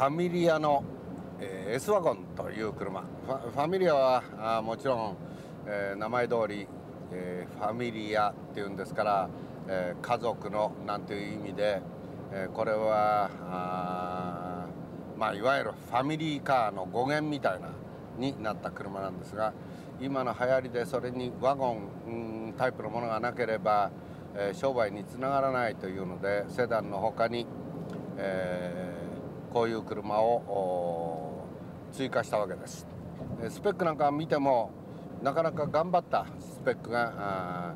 ファミリアの、えー、S ワゴンという車。ファファミリアはあもちろん、えー、名前通り、えー、ファミリアっていうんですから、えー、家族のなんていう意味で、えー、これはあまあいわゆるファミリーカーの語源みたいなになった車なんですが今の流行りでそれにワゴンタイプのものがなければ、えー、商売につながらないというのでセダンの他に、えー、こういう車を追加したわけです。スペックなんか見てもなかなか頑張ったスペックが、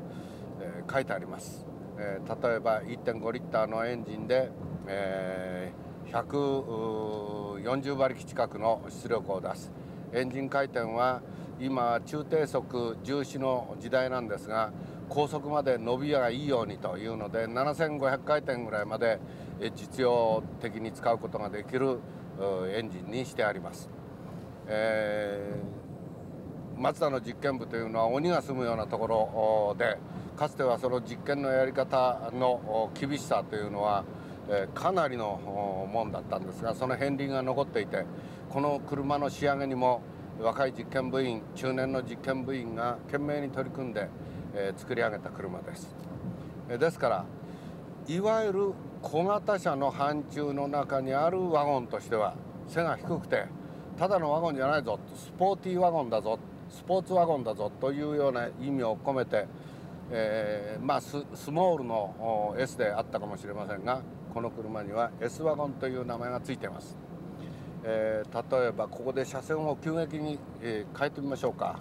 えー、書いてあります、えー、例えば1.5リッターのエンジンで、えー、140馬力近くの出力を出す。エンジン回転は今中低速重視の時代なんですが高速まで伸びがいいようにというので7500回転ぐらいまで実用的に使うことができるエンジンにしてあります、えー、マツダの実験部というのは鬼が住むようなところでかつてはその実験のやり方の厳しさというのはかなりのもんだったんですがその片鱗が残っていてこの車の仕上げにも若い実験部員中年の実験部員が懸命に取り組んで、作り上げた車です、ですからいわゆる小型車の範疇の中にあるワゴンとしては背が低くてただのワゴンじゃないぞスポーティーワゴンだぞスポーツワゴンだぞというような意味を込めて、えー、まあスモールの S であったかもしれませんがこの車には S ワゴンという名前が付いています。えー、例えばここで車線を急激に、変えてみましょうか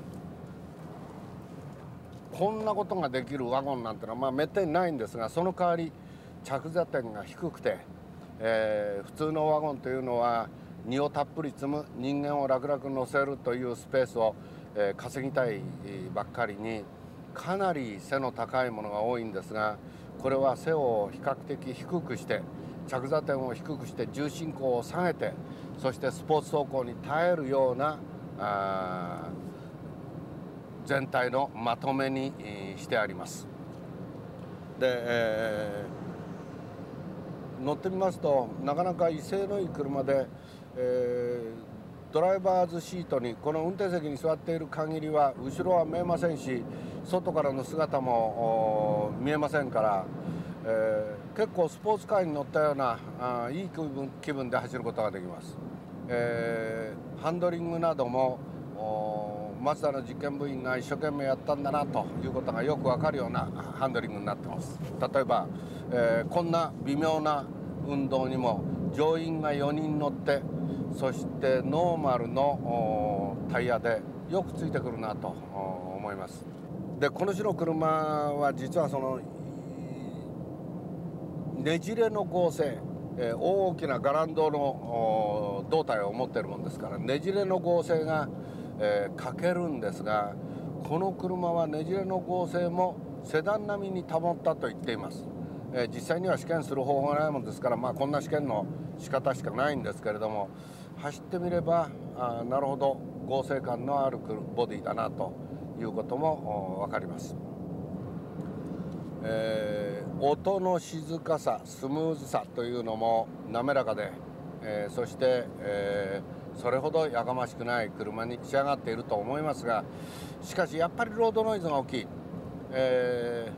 こんなことができるワゴンなんてのはまあめったにないんですがその代わり着座点が低くて、えー、普通のワゴンというのは荷をたっぷり積む人間を楽々乗せるというスペースを、えー、稼ぎたいばっかりにかなり背の高いものが多いんですがこれは背を比較的低くして着座点を低くして重心高を下げてそしてスポーツ走行に耐えるようなあ全体のまとめにしてあります。で、えー、乗ってみますとなかなか威勢のいい車で、えー、ドライバーズシートにこの運転席に座っている限りは後ろは見えませんし外からの姿も見えませんから。えー、結構スポーツカーに乗ったようなあいい気分気分で走ることができます、えー、ハンドリングなどもマツダの実験部員が一生懸命やったんだなということがよくわかるようなハンドリングになってます。例えば、えー、こんな微妙な運動にも乗員が4人乗ってそしてノーマルのタイヤでよくついてくるなと思います。でこの種の車は実はそのねじれの構成、え、大きなガランドの胴体を持ってるもんですからねじれの合成が、えー、欠けるんですがこの車はねじれの合成もセダン並みに保ったと言っています、えー、実際には試験する方法がないもんですから、まあ、こんな試験の仕方しかないんですけれども走ってみればあなるほど合成感のあるボディだなということも分かります。えー、音の静かさスムーズさというのも滑らかで、えー、そして、えー、それほどやかましくない車に仕上がっていると思いますがしかしやっぱりロードノイズが大きい、え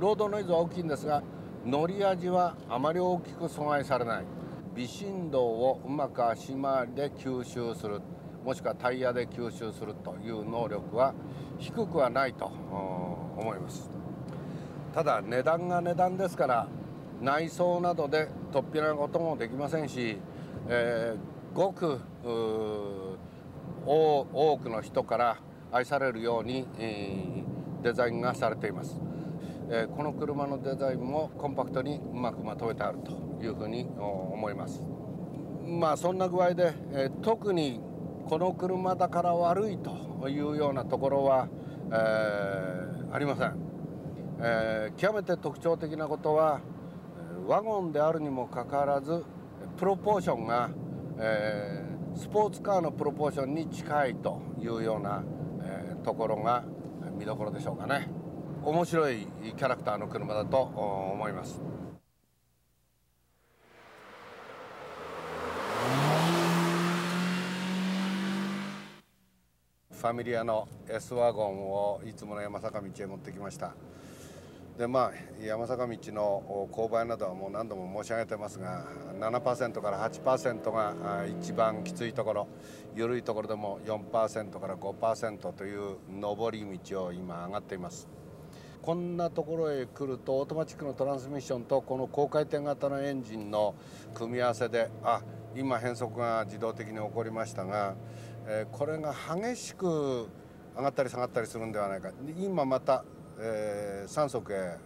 ロードノイズは大きいんですが乗り味はあまり大きく阻害されない。微振動をうまく足回りで吸収する。もしくはタイヤで吸収するという能力は低くはないと思います。ただ値段が値段ですから内装などで突飛なこともできませんし、えー、ごく多くの人から愛されるように、えー、デザインがされています、えー、この車のデザインもコンパクトにうまくまとめてあるというふうに思います。まあそんな具合で、えー、特にこの車だから悪いというようなところは、えー、ありません。えー、極めて特徴的なことはワゴンであるにもかかわらずプロポーションが、えー、スポーツカーのプロポーションに近いというような、えー、ところが見どころでしょうかね。面白いキャラクターの車だと思います。ファミリアの S ワゴンをいつもの山坂道へ持ってきました。でまあ山坂道の勾配などはもう何度も申し上げてますが7%から8%が一番きついところ。緩いところでも4%から5%という上り道を今上がっています。こんなところへ来るとオートマチックのトランスミッションとこの高回転型のエンジンの組み合わせであ今変速が自動的に起こりましたが、え、これが激しく上がったり下がったりするんではないか。今またえー、3速へ、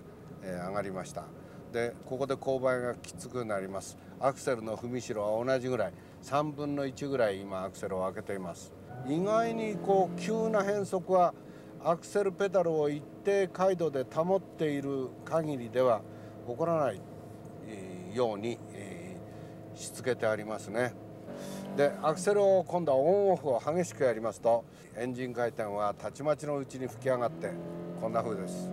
えー、上がりました。でここで勾配がきつくなります。アクセルの踏みしろは同じぐらい。3分の1ぐらい今アクセルを開けています。意外にこう急な変速はアクセルペダルを一定回度で保っている限りでは起こらないように、えー、しつけてありますね。でアクセルを今度はオンオフを激しくやりますとエンジン回転はたちまちのうちに吹き上がってこんな風です。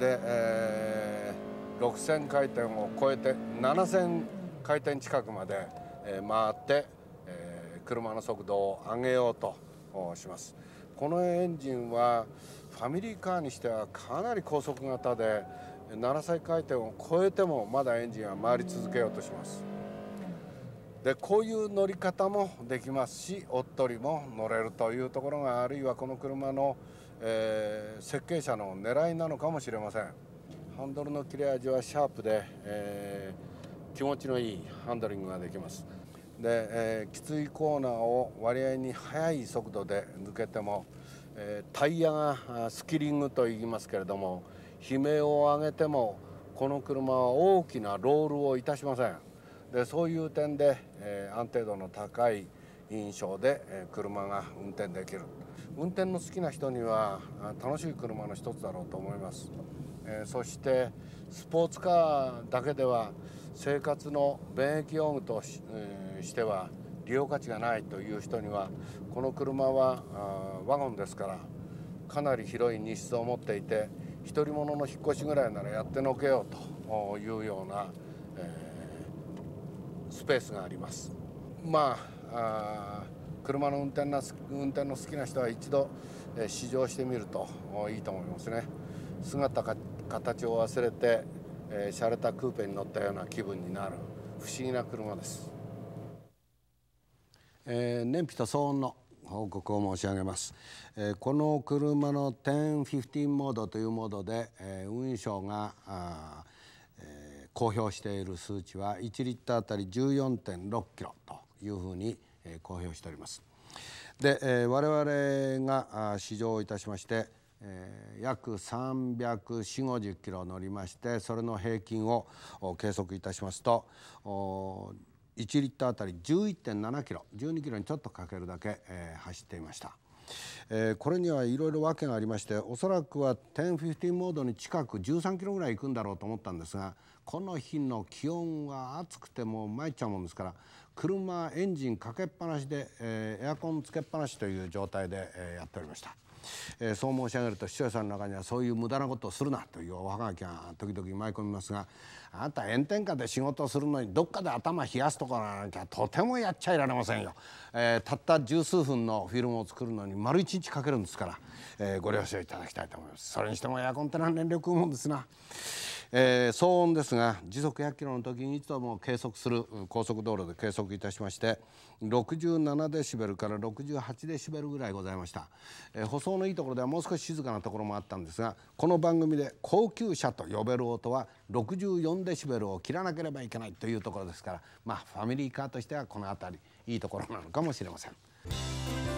で、えー、6000回転を超えて7000回転近くまで、えー、回って、えー、車の速度を上げようとします。このエンジンはファミリーカーにしてはかなり高速型で7000回転を超えてもまだエンジンは回り続けようとします。でこういう乗り方もできますしおっとりも乗れるというところがある。いはこの車のえー、設計者の狙いなのかもしれません。ハンドルの切れ味はシャープで、えー、気持ちのいいハンドリングができます。で、えー、きついコーナーを割合に速い速度で抜けても、えタイヤがスキリングと言いますけれども悲鳴を上げてもこの車は大きなロールをいたしません。でそういう点で、え安定度の高い印象で、車が運転できる運転の好きな人には楽しい車の一つだろうと思います、え、そしてスポーツカーだけでは生活の便益用具とし,、えー、しては利用価値がないという人にはこの車はワゴンですからかなり広い荷室を持っていて独り者の引っ越しぐらいならやってのけようというような、えー、スペースがあります。まあ車の運転な運転の好きな人は一度、え試乗してみるといいと思いますね。姿か形を忘れて、えー、洒落たクーペに乗ったような気分になる不思議な車です、えー、燃費と騒音の報告を申し上げます、えー、この車の1015モードというモードで、えー、運輸省があ、えー、公表している数値は1リッターあたり14.6キロと。いうふうに公表しております。で、我々が試乗いたしまして、約34050キロ乗りましてそれの平均を計測いたしますと1リットルあたり11.7キロ12キロにちょっとかけるだけ、走っていました。えー、これにはいろいろ訳がありましておそらくは1015モードに近く13キロぐらい行くんだろうと思ったんですがこの日の気温は暑くてもう参っちゃうもんですから車エンジンかけっぱなしで、えー、エアコンつけっぱなしという状態で、えー、やっておりました。えー、そう申し上げると視聴者さんの中にはそういう無駄なことをするなというおはがきが時々舞い込みますがあなた炎天下で仕事をするのにどっかで頭冷やすとかなきゃとてもやっちゃいられませんよ、えー、たった十数分のフィルムを作るのに丸一日かけるんですから、えー、ご了承いただきたいと思いますそれにしてもエアコンってのは燃料食うもんですな。えー、騒音ですが時速100キロの時に一度も計測する高速道路で計測いたしまして67デシベルから68デシベルぐらいございました、えー、舗装のいいところではもう少し静かなところもあったんですがこの番組で高級車と呼べる音は64デシベルを切らなければいけないというところですからまあファミリーカーとしてはこの辺りいいところなのかもしれません。